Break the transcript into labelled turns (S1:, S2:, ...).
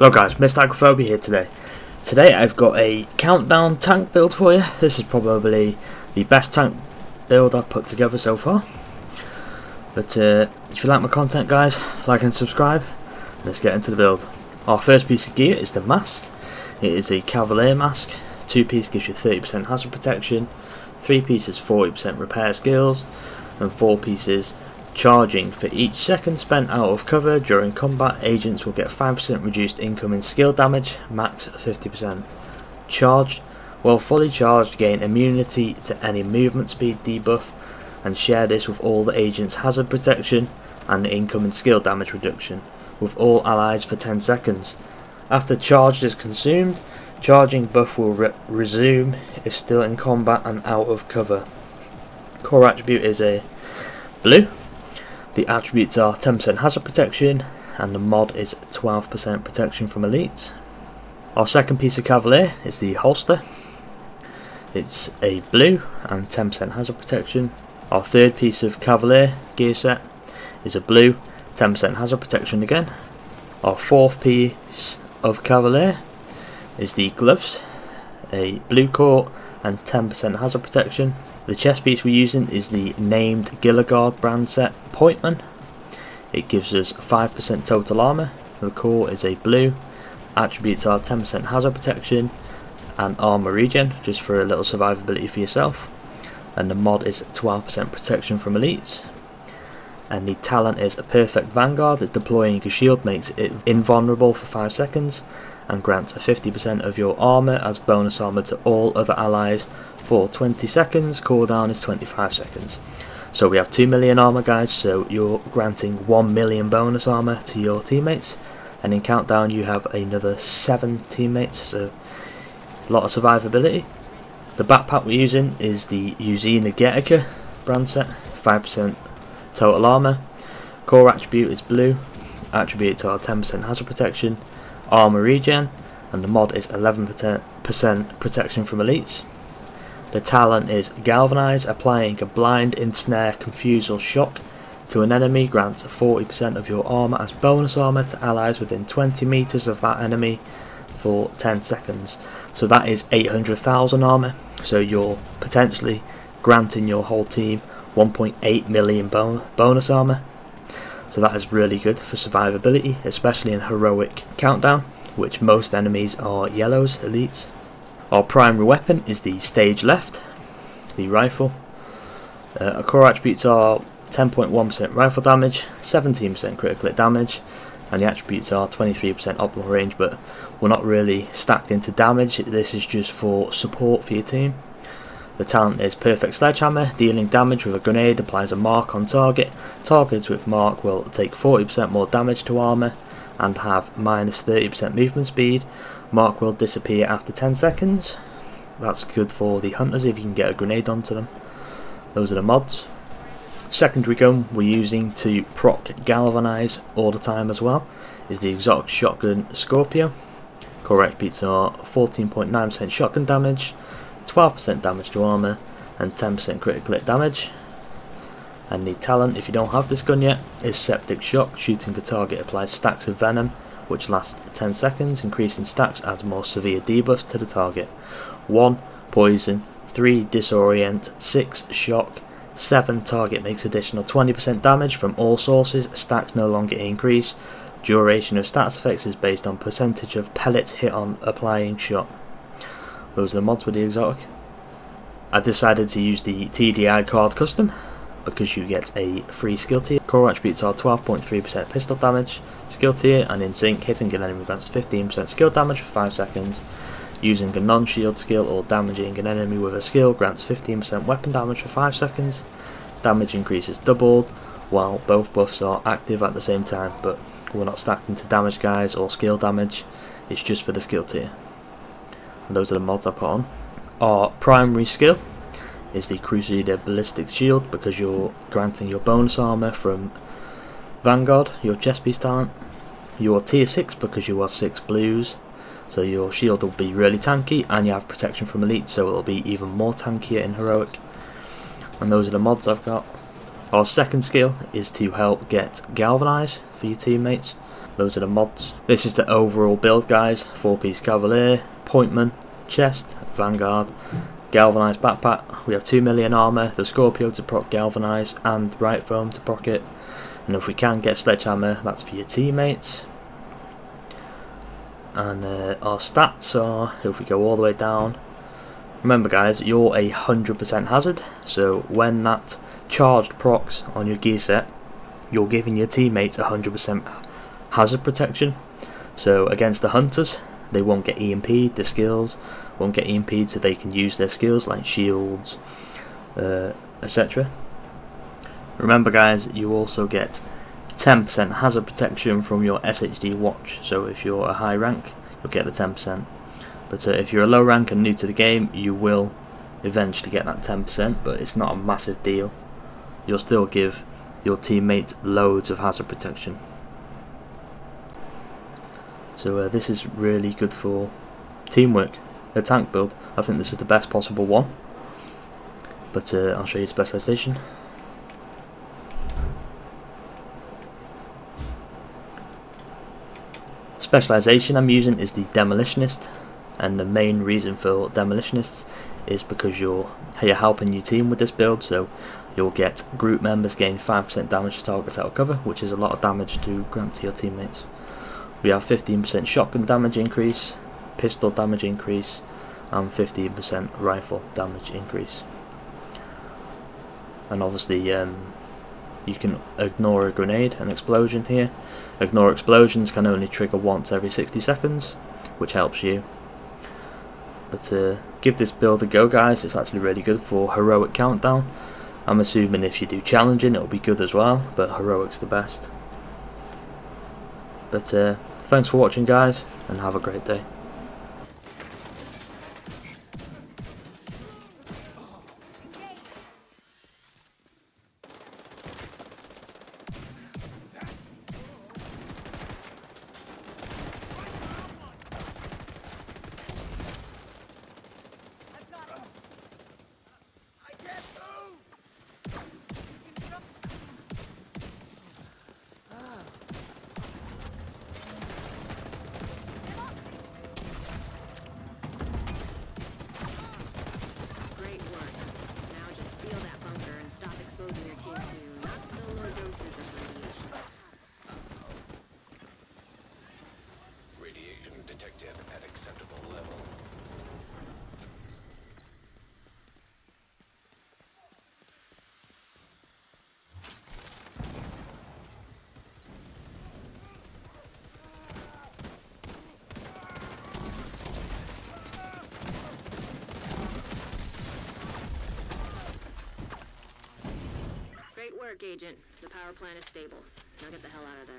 S1: Hello guys, Mr. Agoraphobia here today. Today I've got a countdown tank build for you. This is probably the best tank build I've put together so far. But uh, if you like my content guys, like and subscribe. Let's get into the build. Our first piece of gear is the mask. It is a Cavalier mask. Two pieces gives you 30% hazard protection, three pieces 40% repair skills, and four pieces Charging. For each second spent out of cover during combat, agents will get 5% reduced incoming skill damage, max 50%. Charged. While fully charged, gain immunity to any movement speed debuff, and share this with all the agents' hazard protection and incoming skill damage reduction, with all allies for 10 seconds. After charged is consumed, charging buff will re resume if still in combat and out of cover. Core attribute is a blue the attributes are 10% hazard protection and the mod is 12% protection from elites. Our second piece of Cavalier is the holster. It's a blue and 10% hazard protection. Our third piece of Cavalier gear set is a blue, 10% hazard protection again. Our fourth piece of Cavalier is the gloves, a blue coat and 10% hazard protection. The chest piece we're using is the named Gila Guard brand set Pointman. It gives us 5% total armour. The core is a blue. Attributes are 10% hazard protection and armour regen, just for a little survivability for yourself. And the mod is 12% protection from elites. And the talent is a perfect vanguard. Deploying a shield makes it invulnerable for 5 seconds and grants 50% of your armour as bonus armour to all other allies for 20 seconds, cooldown is 25 seconds. So we have 2 million armor guys, so you're granting 1 million bonus armor to your teammates. And in countdown you have another 7 teammates, so a lot of survivability. The backpack we're using is the Uzina Getica brand set, 5% total armor. Core attribute is blue, attributes are 10% hazard protection, armor regen, and the mod is 11% protection from elites. The talent is Galvanize, applying a blind, ensnare, confuse or shock to an enemy grants 40% of your armor as bonus armor to allies within 20 meters of that enemy for 10 seconds. So that is 800,000 armor. So you're potentially granting your whole team 1.8 million bon bonus armor. So that is really good for survivability, especially in heroic countdown, which most enemies are yellows, elites. Our primary weapon is the stage left, the rifle. Uh, our core attributes are 10.1% rifle damage, 17% critical hit damage, and the attributes are 23% optimal range, but we're not really stacked into damage, this is just for support for your team. The talent is Perfect Sledgehammer, dealing damage with a grenade applies a mark on target. Targets with mark will take 40% more damage to armour and have minus 30% movement speed, Mark will disappear after 10 seconds. That's good for the hunters if you can get a grenade onto them. Those are the mods. Secondary gun we're using to proc galvanize all the time as well is the exotic shotgun Scorpio. Correct beats are 14.9% shotgun damage, 12% damage to armor, and 10% critical hit damage. And the talent, if you don't have this gun yet, is Septic Shock. Shooting a target applies stacks of venom which lasts 10 seconds, increasing stacks adds more severe debuffs to the target. 1. Poison 3. Disorient 6. Shock 7. Target makes additional 20% damage from all sources, stacks no longer increase. Duration of stats effects is based on percentage of pellets hit on applying shot. Those are the mods with the exotic. I decided to use the TDI Kard Custom because you get a free skill tier. Core attributes are 12.3% pistol damage, skill tier, and in sync, hitting an enemy grants 15% skill damage for 5 seconds. Using a non-shield skill or damaging an enemy with a skill grants 15% weapon damage for 5 seconds. Damage increases doubled, while both buffs are active at the same time, but we're not stacked into damage guys or skill damage, it's just for the skill tier. Those are the mods I put on. Our primary skill is the Crusader Ballistic Shield because you're granting your bonus armor from Vanguard, your chest piece talent. Your tier 6 because you are 6 blues, so your shield will be really tanky and you have protection from elite so it'll be even more tankier in heroic. And those are the mods I've got. Our second skill is to help get galvanize for your teammates. Those are the mods. This is the overall build guys. 4 piece Cavalier, Pointman, Chest, Vanguard, Galvanized Backpack. We have 2 million armor, the Scorpio to proc Galvanize and Riot Foam to proc it. And if we can get Sledgehammer, that's for your teammates. And uh, our stats are, if we go all the way down, remember guys, you're a 100% hazard, so when that charged procs on your gear set, you're giving your teammates 100% hazard protection. So against the hunters, they won't get EMP'd, their skills won't get EMP'd so they can use their skills like shields, uh, etc. Remember guys, you also get 10% hazard protection from your SHD watch, so if you're a high rank, you'll get the 10%. But uh, if you're a low rank and new to the game, you will eventually get that 10%, but it's not a massive deal. You'll still give your teammates loads of hazard protection. So uh, this is really good for teamwork. A tank build, I think this is the best possible one. But uh, I'll show you specialization. Specialization I'm using is the Demolitionist and the main reason for Demolitionists is because you're, you're helping your team with this build so you'll get group members gain 5% damage to targets out of cover which is a lot of damage to grant to your teammates. We have 15% shotgun damage increase, pistol damage increase and 15% rifle damage increase. And obviously um, you can ignore a grenade, an explosion here. Ignore explosions can only trigger once every 60 seconds, which helps you. But uh, give this build a go guys, it's actually really good for heroic countdown. I'm assuming if you do challenging it'll be good as well, but heroic's the best. But uh, thanks for watching guys, and have a great day.
S2: Agent. The power plant is stable. Now get the hell out of there.